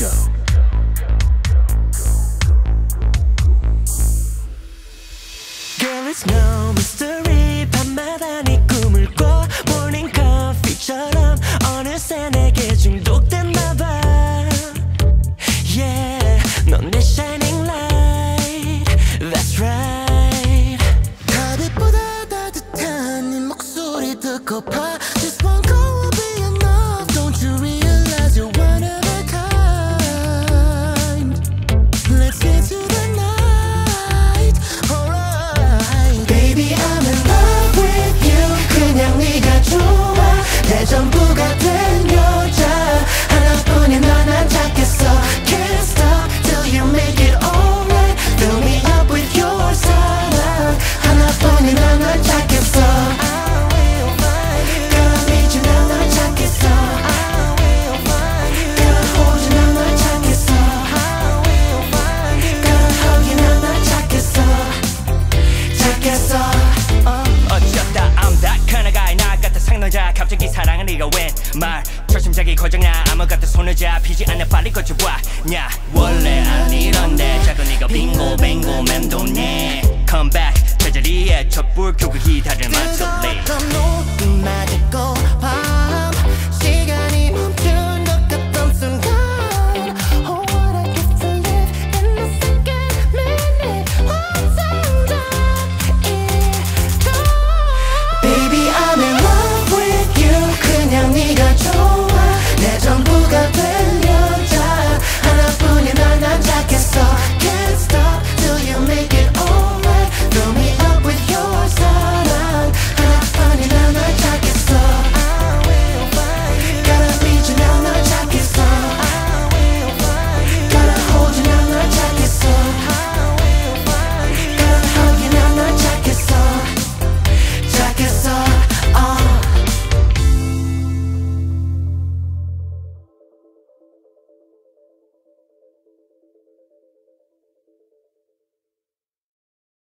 candy. Let's go. Girl, it's no mystery 밤마다 네 꿈을 꿔 Morning coffee처럼 어느새 내게 중독됐나 봐 Yeah, 넌 내 shining light That's right 달빛보다 따뜻한 네 목소리 듣고파 Just one 네가 웬말? 초심자기 고장나 아무 같은 손을 잡히지 않아. 빨리 꺼져봐. 냐 원래 안 이런데. 자꾸 네가 빙고 뱅고 맴도네. Back. 제자리에 촛불 켜고 기다